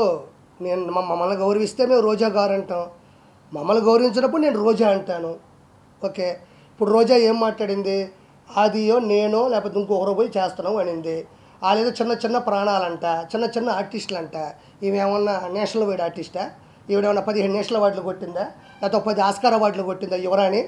నేను మమ్మల్ని గౌరవిస్తే మేము రోజా గారు అంటాం. మమ్మల్ని గౌరవించినప్పుడు నేను రోజా అంటాను. ఓకే? ఇప్పుడు రోజా ఏం మాట్లాడింది? అదియో నేనో లేకపోతే ఇంకొకరు పోయి చేస్తున్నాం అనింది. వాళ్ళేదో చిన్న చిన్న ప్రాణాలంట చిన్న చిన్న ఆర్టిస్టులు అంట ఈమె ఏమన్నా నేషనల్ వైడ్ ఆర్టిస్టా? ఈవిడేమన్నా పదిహేను నేషనల్ అవార్డులు కొట్టిందా? లేకపోతే పది ఆస్కార్ అవార్డులు కొట్టిందా యువరాణి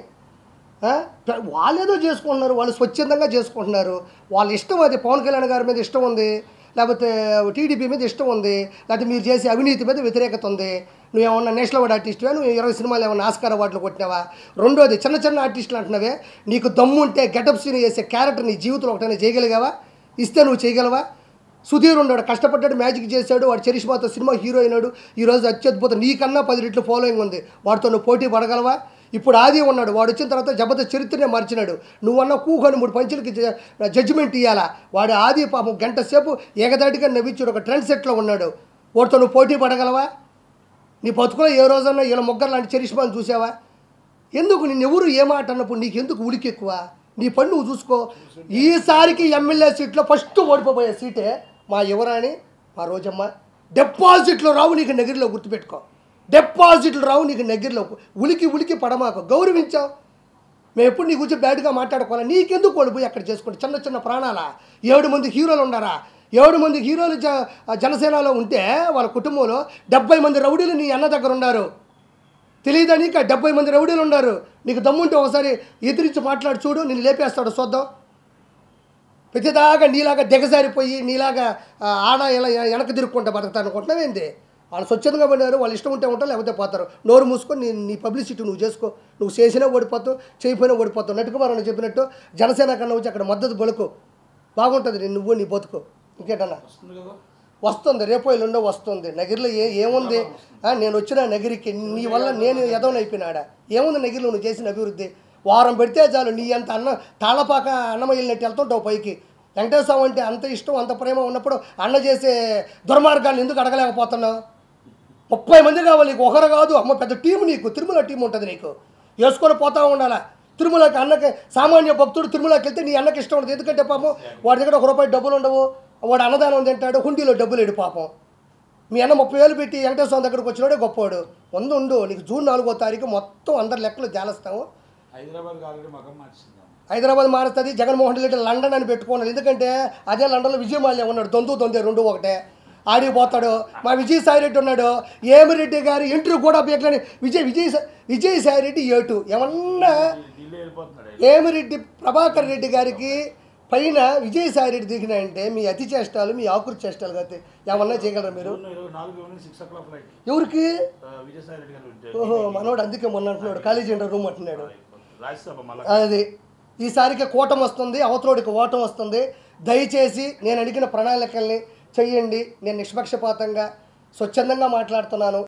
వాళ్ళు ఏదో చేసుకుంటున్నారు వాళ్ళు స్వచ్ఛందంగా చేసుకుంటున్నారు. వాళ్ళ ఇష్టం అది. పవన్ కళ్యాణ్ గారి మీద ఇష్టం ఉంది. లేకపోతే టీడీపీ మీద ఇష్టం ఉంది లేకపోతే మీరు చేసే అవినీతి మీద వ్యతిరేకత ఉంది. నువ్వు ఏమన్నా నేషనల్ అవార్డ్ ఆర్టిస్టువా? నువ్వు ఇరవై సినిమాలు ఏమన్నా ఆస్కార్ అవార్డులు కొట్టినావా? రెండోది చిన్న చిన్న ఆర్టిస్టులు అంటున్నావే నీకు దమ్ము ఉంటే గెటప్ సీన్ చేసే క్యారెక్టర్ నీ జీవితంలో ఒకటైనా చేయగలిగావా? ఇస్తే నువ్వు చేయగలవా? సుధీర్ ఉన్నాడు కష్టపడ్డాడు మ్యాజిక్ చేశాడు వాడు చరిష్మాతో సినిమా హీరో అయినాడు ఈరోజు అత్యద్భుతం నీకన్నా పది రెట్లు ఫాలోయింగ్ ఉంది వాడితో నువ్వు పోటీ పడగలవా? ఇప్పుడు ఆది ఉన్నాడు. వాడు వచ్చిన తర్వాత జబర్దస్త్ చరిత్రనే మార్చినాడు. నువ్వన్న కూకొని మూడు పంచులకి జడ్జిమెంట్ ఇవ్వాలా వాడు ఆది పాపం గంట సేపు ఏకదాటిగా నవ్వించాడు. ఒక ట్రెండ్ సెట్లో ఉన్నాడు. వాడితో నువ్వు పోటీ పడగలవా? నీ బతుకులో ఏ రోజన్నా వీళ్ళ ముగ్గురు లాంటి చరిష్మాని చూసావా? ఎందుకు నిన్ను ఎవరు ఏ మాట అన్నప్పుడు నీకు ఎందుకు ఉడికి ఎక్కువ? నీ పని నువ్వు చూసుకో. ఈసారికి ఎమ్మెల్యే సీట్లో ఫస్ట్ ఓడిపోయే సీటే మా యువరాణి మా రోజమ్మ. డిపాజిట్లు రావు నీకు నగిరిలో గుర్తుపెట్టుకో. డిపాజిట్లు రావు నీకు దగ్గరలో ఉలికి ఉలికి పడమాకు. గౌరవించావు. మేము ఎప్పుడు నీ గురించి బ్యాడ్గా మాట్లాడుకోవాలి? నీకెందుకు వాళ్ళు పోయి అక్కడ చేసుకోండి చిన్న చిన్న ప్రాణాల? ఏడు మంది హీరోలు ఉన్నారా? ఏడు మంది హీరోలు జ జనసేనలో ఉంటే వాళ్ళ కుటుంబంలో డెబ్బై మంది రౌడీలు నీ అన్న దగ్గర ఉన్నారు. తెలియదా నీకు? డెబ్బై మంది రౌడీలు ఉన్నారు. నీకు దమ్ముంటే ఒకసారి ఎదిరించి మాట్లాడి చూడు. నేను లేపేస్తాడు చూద్దాం ప్రతిదాకా నీలాగా దిగజారిపోయి నీలాగా ఆడ ఇలా వెనక తిరుక్కుంటా బతుకుతాను అనుకుంటున్నావేంది? వాళ్ళు స్వచ్ఛందంగా పడినారు వాళ్ళు ఇష్టం ఉంటే ఉంటారు లేకపోతే పోతారు. నోరు మూసుకొని నీ నీ పబ్లిసిటీ నువ్వు చేసుకో. నువ్వు చేసినా ఓడిపోతావు చేయకపోయినా ఓడిపోతావు. నటుకుమారని చెప్పినట్టు జనసేన కన్నా వచ్చి అక్కడ మద్దతు బలుకు బాగుంటుంది నీ నువ్వు నీ బతుకు. ఇంకేటన్నా? వస్తుంది రేపు ఎల్లుండో వస్తుంది. నగిరిలో ఏ ఏముంది? నేను వచ్చిన నగిరికి నీ వల్ల నేను ఎదవనైపోయినాడా ఏముంది నగిరిలో నువ్వు చేసిన అభివృద్ధి? వారం పెడితే చాలు నీ అంత అన్న తాళపాక అన్నం వెళ్ళినట్టు వెళ్తుంటావు పైకి. వెంకటేశ్వర అంటే అంత ఇష్టం అంత ప్రేమ ఉన్నప్పుడు అన్న చేసే దుర్మార్గాన్ని ఎందుకు అడగలేకపోతున్నావు? ముప్పై మంది కావాలి నీకు ఒకరు కాదు. అమ్మ పెద్ద టీం నీకు తిరుమల టీం ఉంటుంది నీకు. వేసుకొని పోతా ఉండాలా? తిరుమలకి అన్నకి సామాన్య భక్తుడు తిరుమలకి వెళ్తే నీ అన్నకి ఇష్టం ఉండదు. ఎందుకంటే పాపం వాడి దగ్గర ఒక రూపాయి డబ్బులు ఉండవు. వాడు అన్నదానం తింటాడు హుండీలో డబ్బులు ఏడు పాపం. మీ అన్న ముప్పై వేలు పెట్టి వెంకటేశ్వర దగ్గరకు వచ్చినాడే గొప్పవాడు వంద ఉండు నీకు జూన్ నాలుగో తారీఖు మొత్తం అందరి లెక్కలు జాలస్తాము. హైదరాబాద్ మారుస్తుంది జగన్మోహన్ రెడ్డి లండన్ అని పెట్టుకున్నాడు ఎందుకంటే అదే లండన్లో విజయమాల్య ఉన్నాడు దొందు దొందే రెండు ఒకటే. ఆడికి పోతాడు మా విజయసాయి రెడ్డి ఉన్నాడు. ఏమిరెడ్డి గారి ఎంట్రీ కూడా పీకలేని విజయ్ విజయ్ విజయసాయి రెడ్డి ఏటు. ఏమన్నా ఏమిరెడ్డి ప్రభాకర్ రెడ్డి గారికి పైన విజయసాయి రెడ్డి దిగినాయంటే మీ అతి చేష్టాలు మీ ఆకురు చేష్టాలు కాదు ఏమన్నా చేయగలరా మీరు? ఎవరికి? ఓహో మనోడు అందుకే మొన్న అంటున్నాడు. కాలేజీ ఇంటర్ రూమ్ అంటున్నాడు. అది. ఈసారికి కూటం వస్తుంది అవతలోడికి ఓటం వస్తుంది. దయచేసి నేను అడిగిన ప్రణాళికల్ని చెయ్యండి. నేను నిష్పక్షపాతంగా స్వచ్ఛందంగా మాట్లాడుతున్నాను.